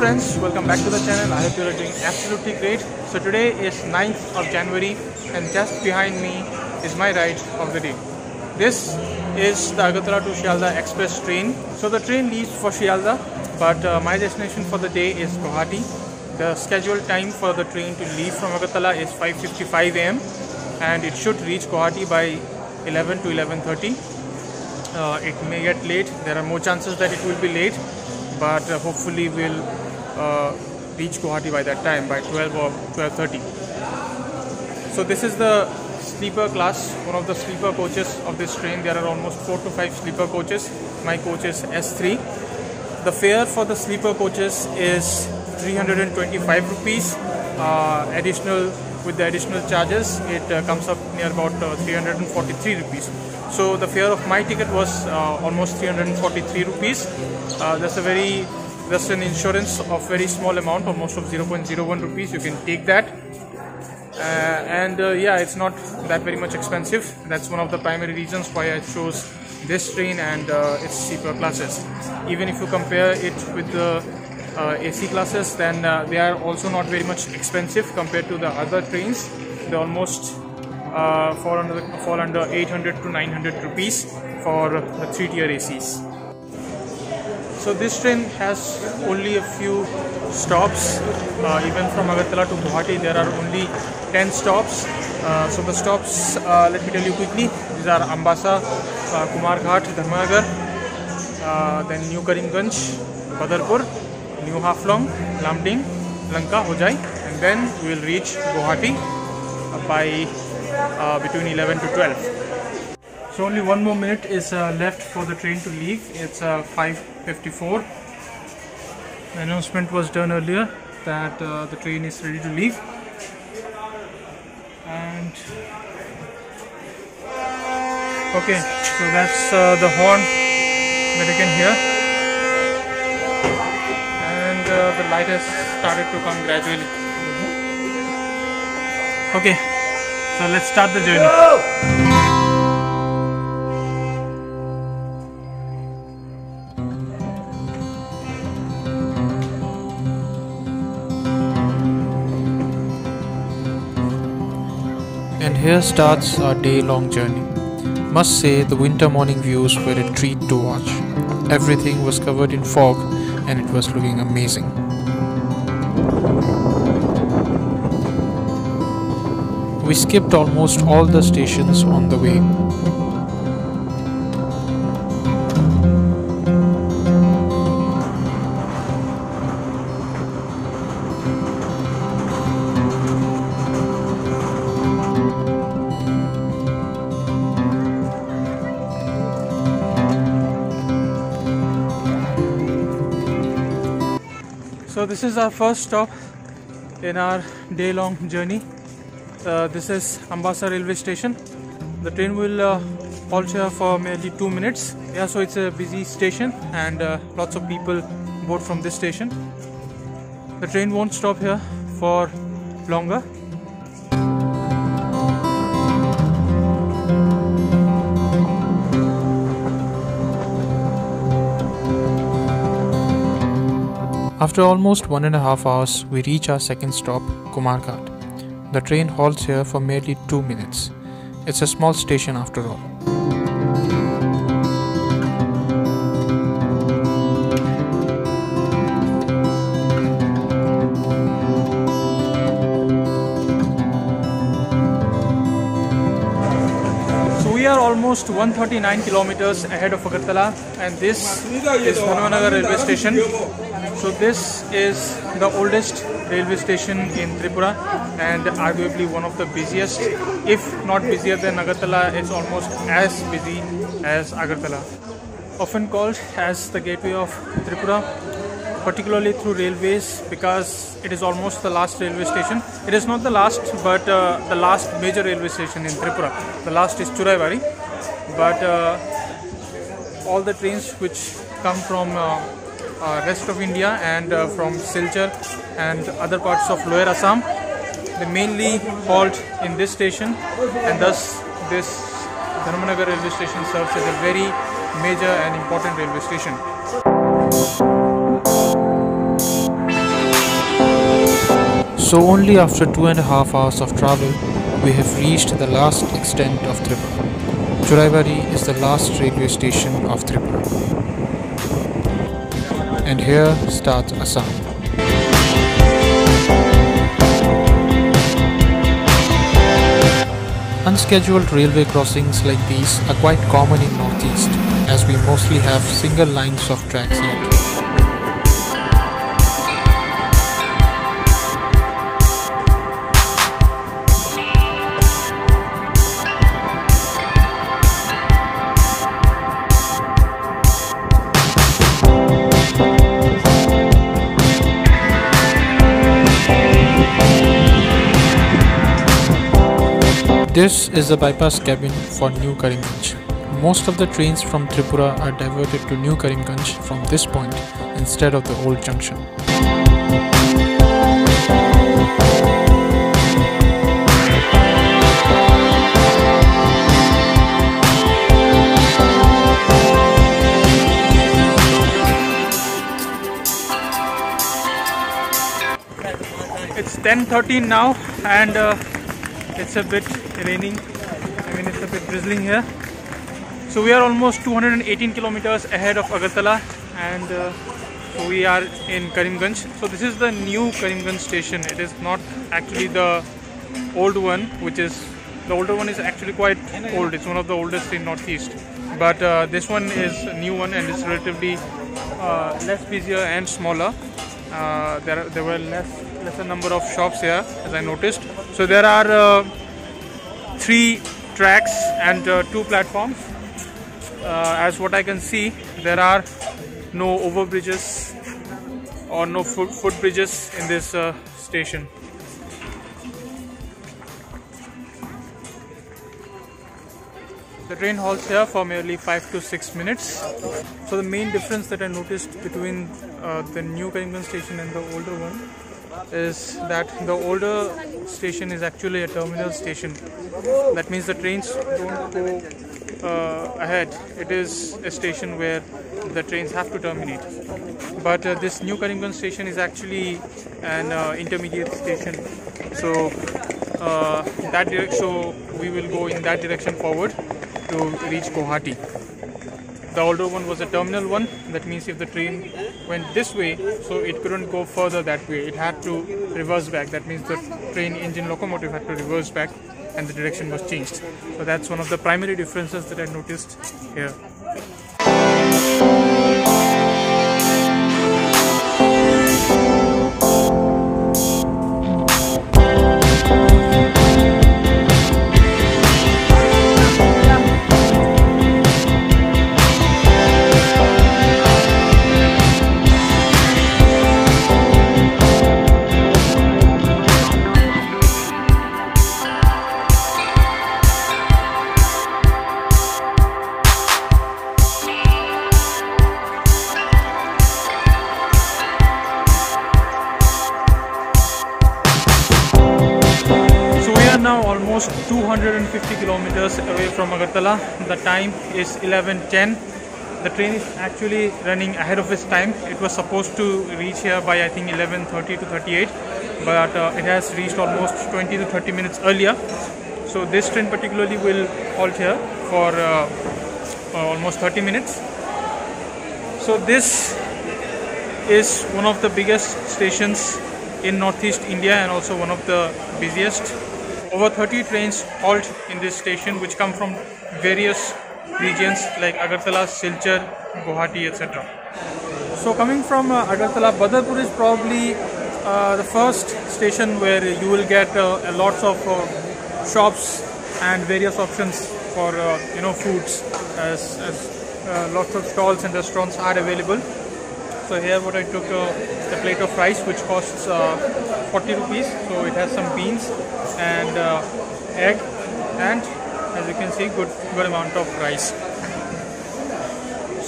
friends, welcome back to the channel. I hope you are doing absolutely great. So today is 9th of January and just behind me is my ride of the day. This is the Agartala to Sealdah express train. So the train leaves for Sealdah but uh, my destination for the day is Guwahati. The scheduled time for the train to leave from Agartala is 5.55 am and it should reach Guwahati by 11 to 11.30. Uh, it may get late, there are more chances that it will be late but uh, hopefully we'll uh, reach Guwahati by that time by 12 or 12.30. So this is the sleeper class, one of the sleeper coaches of this train. There are almost 4 to 5 sleeper coaches. My coach is S3. The fare for the sleeper coaches is 325 rupees. Uh, additional with the additional charges, it uh, comes up near about uh, 343 rupees. So the fare of my ticket was uh, almost 343 rupees. Uh, that's a very that's an insurance of very small amount, almost of 0.01 rupees. You can take that. Uh, and uh, yeah, it's not that very much expensive. That's one of the primary reasons why I chose this train and uh, its cheaper classes. Even if you compare it with the uh, AC classes, then uh, they are also not very much expensive compared to the other trains. They almost uh, fall under fall under 800 to 900 rupees for the three tier ACs. So this train has only a few stops. Uh, even from Agartala to Guwahati, there are only 10 stops. Uh, so the stops, uh, let me tell you quickly. These are Ambasa, uh, Kumar Ghat, Dharmanagar, uh, then New Karimganj, Badarpur, New Haflong, Lamding, Lanka, Hojai, and then we will reach Guwahati uh, by uh, between 11 to 12. So only one more minute is uh, left for the train to leave. It's uh, 5:54. The announcement was done earlier that uh, the train is ready to leave, and okay, so that's uh, the horn that you can hear, and uh, the light has started to come gradually. Okay, so let's start the journey. And here starts our day long journey. Must say, the winter morning views were a treat to watch. Everything was covered in fog and it was looking amazing. We skipped almost all the stations on the way. So this is our first stop in our day-long journey. Uh, this is Ambasa railway station. The train will uh, halt here for merely two minutes. Yeah, so it's a busy station and uh, lots of people board from this station. The train won't stop here for longer. After almost one and a half hours, we reach our second stop, Kumarghat. The train halts here for merely two minutes. It's a small station after all. So we are almost 139 kilometers ahead of Agartala and this is Dharmanagar railway station. So this is the oldest railway station in Tripura and arguably one of the busiest. If not busier than Agartala, it's almost as busy as Agartala. Often called as the gateway of Tripura, particularly through railways because it is almost the last railway station. It is not the last, but uh, the last major railway station in Tripura. The last is Churaibari, but uh, all the trains which come from uh, rest of India and uh, from Silchar and other parts of Lower Assam, they mainly halt in this station, and thus this Dharmanagar railway station serves as a very major and important railway station. So only after two and a half hours of travel, we have reached the last extent of Tripura. Churaibari is the last railway station of Tripura. And here starts a Assam. Unscheduled railway crossings like these are quite common in Northeast as we mostly have single lines of tracks here. This is the bypass cabin for New Karimganj. Most of the trains from Tripura are diverted to New Karimganj from this point instead of the old junction. It's 10:13 now, and uh, it's a bit raining. I mean, it's a bit drizzling here. So we are almost 218 kilometers ahead of Agartala, and uh, so we are in Karimganj. So this is the new Karimganj station. It is not actually the old one, which is the older one is actually quite old. It's one of the oldest in Northeast. But uh, this one is a new one and it's relatively uh, less busier and smaller. Uh, there, there were less lesser number of shops here, as I noticed. So there are uh, three tracks and uh, two platforms. Uh, as what I can see, there are no overbridges or no foot, footbridges in this uh, station. The train halts here for merely 5 to 6 minutes. So the main difference that I noticed between uh, the new Karimganj station and the older one is that the older station is actually a terminal station. That means the trains don't go uh, ahead. It is a station where the trains have to terminate. But uh, this new Karimganj station is actually an uh, intermediate station. So uh, that direction, so we will go in that direction forward to reach Guwahati. The older one was a terminal one. That means if the train went this way, so it couldn't go further that way. It had to reverse back. That means the train engine locomotive had to reverse back and the direction was changed. So that's one of the primary differences that I noticed here. Is 11:10. The train is actually running ahead of its time. It was supposed to reach here by I think 11:30 to 38, but uh, it has reached almost 20 to 30 minutes earlier. So this train particularly will halt here for uh, uh, almost 30 minutes. So this is one of the biggest stations in northeast India and also one of the busiest. Over 30 trains halt in this station which come from various regions like Agartala, Silchar, Guwahati, etc. So coming from uh, Agartala, Badarpur is probably uh, the first station where you will get uh, a lots of uh, shops and various options for uh, you know foods as, as uh, lots of stalls and restaurants are available. So here what I took a plate of rice which costs uh, 40 rupees. So it has some beans and egg and as you can see good good amount of rice.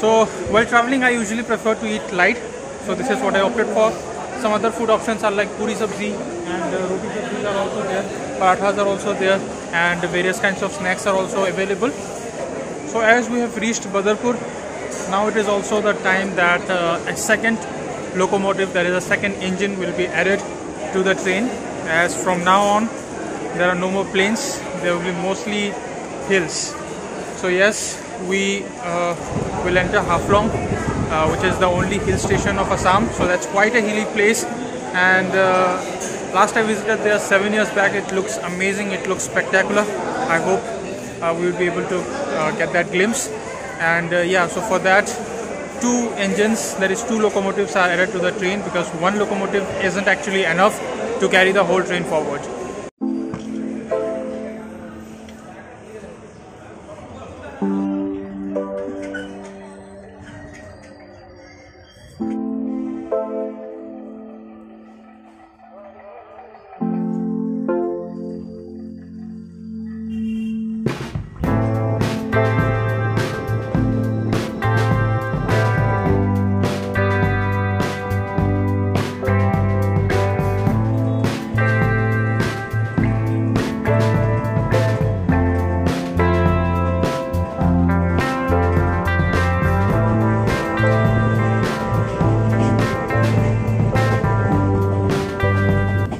So while traveling I usually prefer to eat light. So this is what I opted for. Some other food options are like puri sabzi and uh, roti sabzi are also there. Parathas are also there and various kinds of snacks are also available. So as we have reached Badarpur, now it is also the time that uh, a second locomotive, that is a second engine will be added to the train as from now on there are no more plains there will be mostly hills. So yes we uh, will enter Haflong uh, which is the only hill station of Assam. So that's quite a hilly place. And uh, last I visited there seven years back it looks amazing. It looks spectacular. I hope uh, we will be able to uh, get that glimpse. And uh, yeah so for that two engines that is two locomotives are added to the train because one locomotive isn't actually enough to carry the whole train forward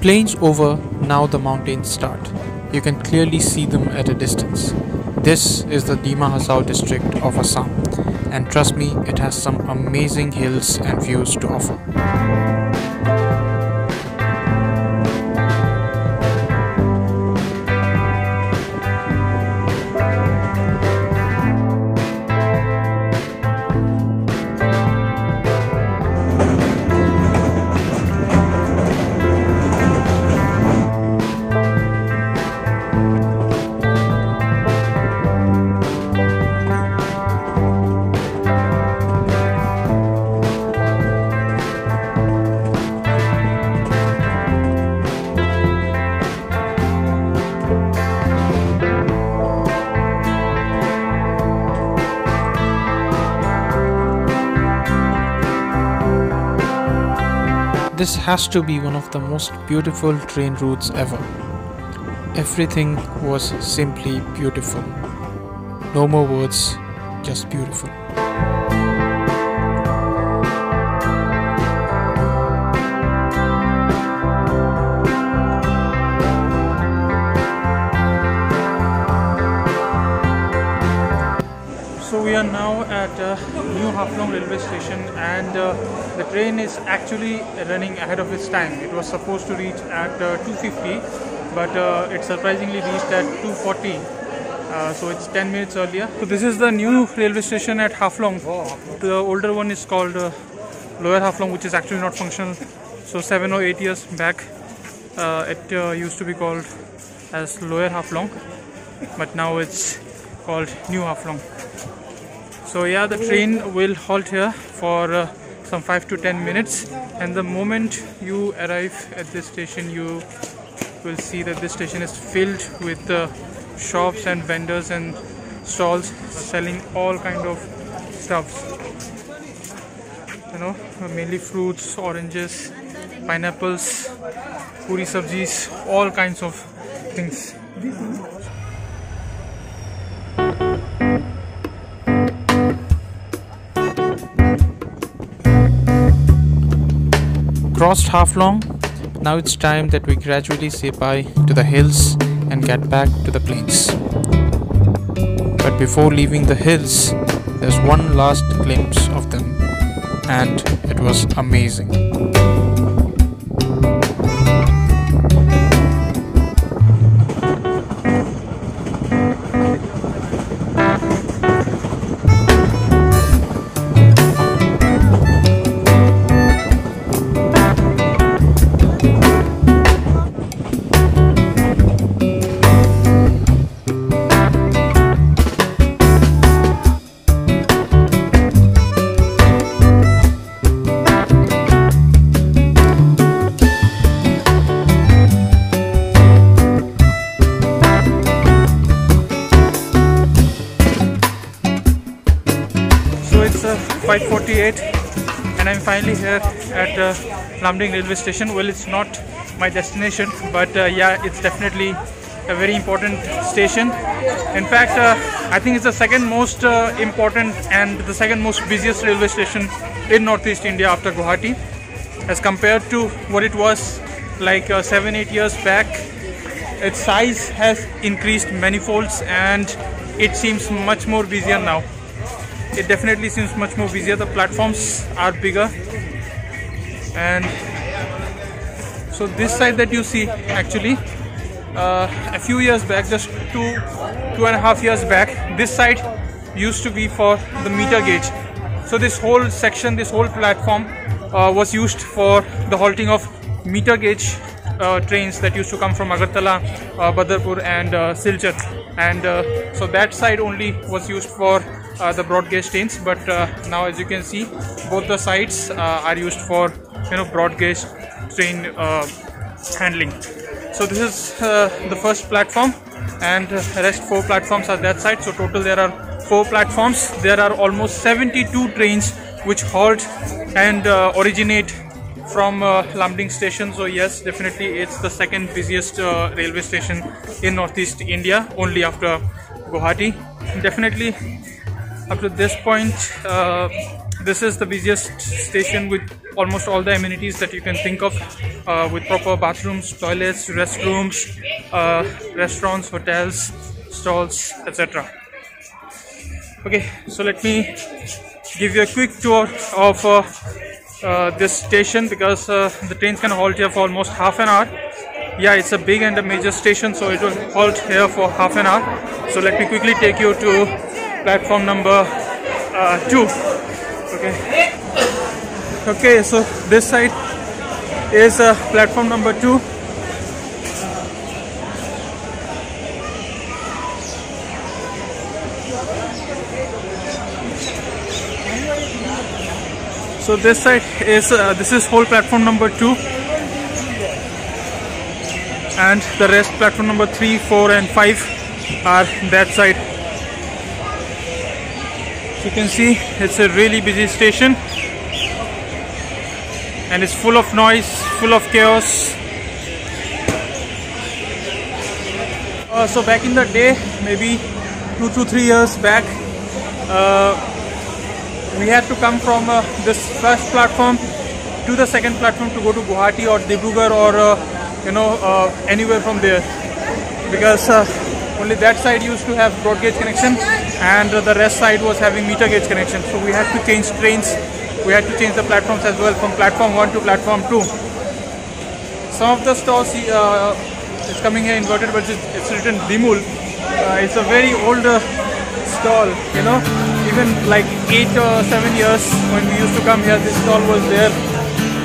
Plains over, now the mountains start. You can clearly see them at a distance. This is the Dima Hasao district of Assam, and trust me, it has some amazing hills and views to offer. This has to be one of the most beautiful train routes ever. Everything was simply beautiful. No more words, just beautiful. So we are now at uh, Haflong railway station and uh, the train is actually running ahead of its time. It was supposed to reach at uh, 250 but uh, it surprisingly reached at 240. Uh, so it's 10 minutes earlier. So this is the new railway station at Haflong. The older one is called Lower Haflong which is actually not functional. So 7 or 8 years back it used to be called as Lower Haflong but now it's called New Haflong. So yeah, the train will halt here for uh, some 5 to 10 minutes. And the moment you arrive at this station you will see that this station is filled with uh, shops and vendors and stalls selling all kind of stuffs. You know mainly fruits oranges pineapples puri sabjis all kinds of things Crossed Haflong. now it's time that we gradually say bye to the hills and get back to the plains. But before leaving the hills, there's one last glimpse of them, and it was amazing. 5:48, and I'm finally here at uh, Lamding railway station. Well, it's not my destination, but uh, yeah, it's definitely a very important station. In fact, uh, I think it's the second most uh, important and the second most busiest railway station in Northeast India after Guwahati, as compared to what it was like uh, seven eight years back its size has increased manifolds and it seems much more busier now it definitely seems much more busier. The platforms are bigger. And so this side that you see actually uh, a few years back just two two and a half years back this side used to be for the meter gauge. So this whole section this whole platform uh, was used for the halting of meter gauge uh, trains that used to come from Agartala, uh, Badarpur and uh, Silchar. And uh, so that side only was used for the broad gauge trains but uh, now as you can see both the sides uh, are used for you know broad gauge train uh, handling. So this is uh, the first platform and uh, rest four platforms are that side. So total there are four platforms. There are almost 72 trains which halt and uh, originate from uh, Lamding station. So yes definitely it's the second busiest uh, railway station in northeast India only after Guwahati. Definitely up to this point uh, this is the busiest station with almost all the amenities that you can think of uh, with proper bathrooms toilets restrooms uh, restaurants hotels stalls etc okay so let me give you a quick tour of uh, uh, this station because uh, the trains can halt here for almost half an hour. Yeah it's a big and a major station so it will halt here for half an hour. So let me quickly take you to platform number uh, 2 okay. Okay so this side is uh, platform number 2 so this side is uh, this is whole platform number 2 and the rest platform number 3 4 and 5 are that side you can see it's a really busy station. And it's full of noise full of chaos. Uh, so back in the day maybe two to three years back uh, we had to come from uh, this first platform to the second platform to go to Guwahati or Dibrugarh or uh, you know uh, anywhere from there. Because uh, only that side used to have broad gauge connection and the rest side was having meter gauge connection. So we had to change trains. We had to change the platforms as well from platform 1 to platform 2 some of the stalls uh, it's coming here inverted but it's, it's written Dimul uh, it's a very old uh, stall you know. Even like 8 or 7 years when we used to come here this stall was there.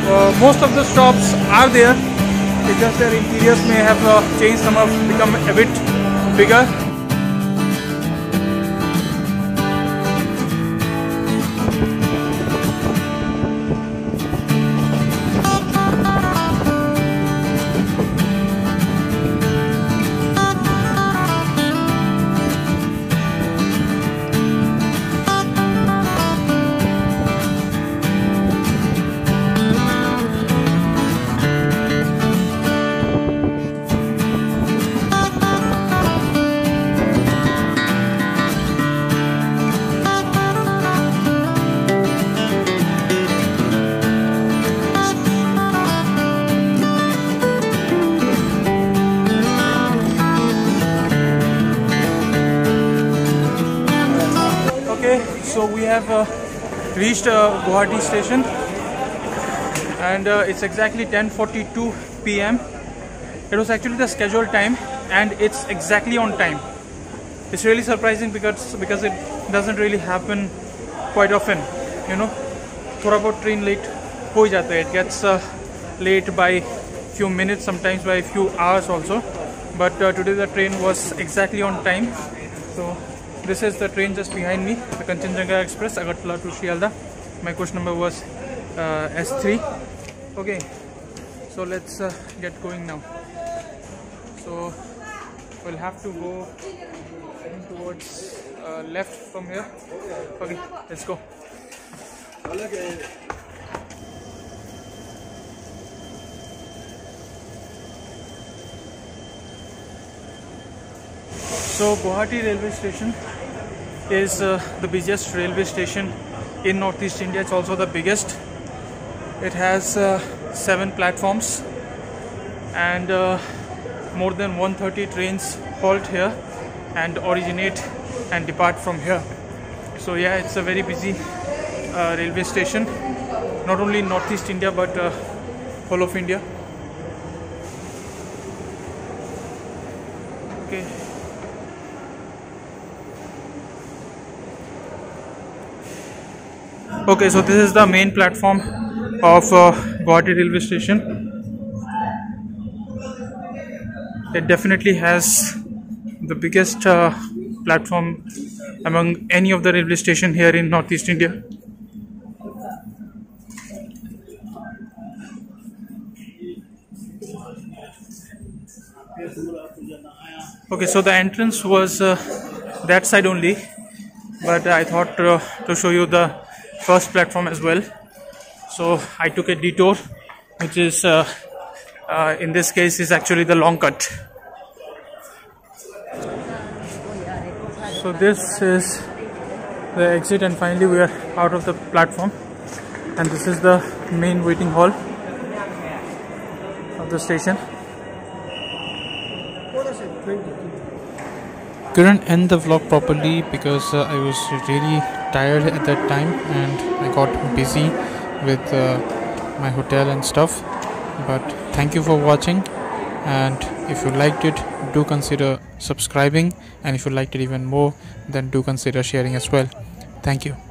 Uh, most of the stops are there. It's just their interiors may have uh, changed some have become a bit bigger reached uh, Guwahati station and uh, it's exactly 10:42 p.m. It was actually the scheduled time and it's exactly on time. It's really surprising because because it doesn't really happen quite often. You know, थोड़ा बहुत train late हो ही जाता है. It gets uh, late by few minutes, sometimes by few hours also. But uh, today the train was exactly on time. So this is the train just behind me, the Kanchenjunga Express, Agartala to Sealdah. My coach number was uh, S3. Okay, so let's uh, get going now. So we'll have to go towards uh, left from here. Okay, let's go. So Guwahati railway station is uh, the busiest railway station in northeast India. It's also the biggest. It has uh, seven platforms and uh, more than 130 trains halt here and originate and depart from here so yeah it's a very busy uh, railway station not only in northeast india but uh, whole of india okay so this is the main platform of uh, Guwahati railway station. It definitely has the biggest uh, platform among any of the railway station here in northeast india. Okay so the entrance was uh, that side only but i thought uh, to show you the first platform as well. So i took a detour which is uh, uh, in this case is actually the long cut. So this is the exit and finally we are out of the platform. And this is the main waiting hall of the station. Couldn't end the vlog properly because uh, I was really tired at that time and I got busy with uh, my hotel and stuff. But thank you for watching and if you liked it do consider subscribing and if you liked it even more then do consider sharing as well. Thank you